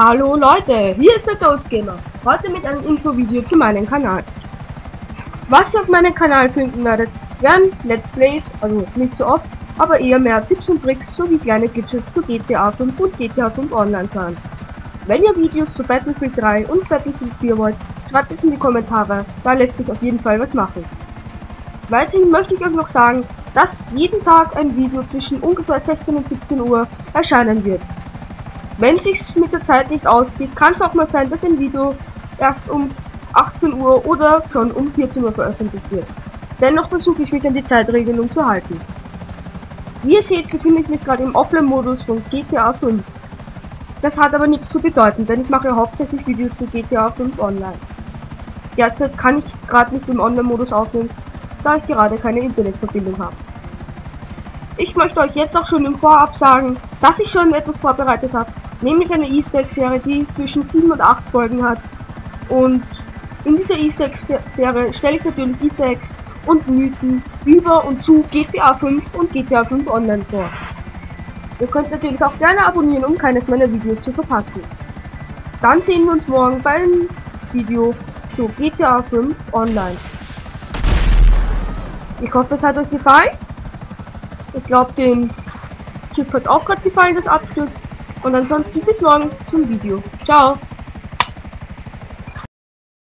Hallo Leute, hier ist der Ghost Gamer. Heute mit einem Infovideo zu meinem Kanal. Was ihr auf meinem Kanal finden werdet, werden Let's Plays, also nicht so oft, aber eher mehr Tipps und Tricks sowie kleine Glitches zu GTA 5 und GTA 5 Online sein. Wenn ihr Videos zu Battlefield 3 und Battlefield 4 wollt, schreibt es in die Kommentare, da lässt sich auf jeden Fall was machen. Weiterhin möchte ich euch noch sagen, dass jeden Tag ein Video zwischen ungefähr 16 und 17 Uhr erscheinen wird. Wenn sich's mit der Zeit nicht ausgeht, kann es auch mal sein, dass ein Video erst um 18 Uhr oder schon um 14 Uhr veröffentlicht wird. Dennoch versuche ich mich an die Zeitregelung zu halten. Wie ihr seht, befinde ich mich gerade im Offline-Modus von GTA 5. Das hat aber nichts zu bedeuten, denn ich mache hauptsächlich Videos zu GTA 5 online. Derzeit kann ich gerade nicht im Online-Modus aufnehmen, da ich gerade keine Internetverbindung habe. Ich möchte euch jetzt auch schon im Vorab sagen, dass ich schon etwas vorbereitet habe, nämlich eine Easter Egg Serie, die zwischen 7 und 8 Folgen hat. Und in dieser Easter Egg Serie stelle ich natürlich Eggs und Mythen über und zu GTA 5 und GTA 5 Online vor. Ihr könnt natürlich auch gerne abonnieren, um keines meiner Videos zu verpassen. Dann sehen wir uns morgen beim Video zu GTA 5 Online. Ich hoffe, es hat euch gefallen. Ich glaube, den Typ hat auch gerade gefallen, das abstürzt. Und ansonsten bis morgen zum Video. Ciao.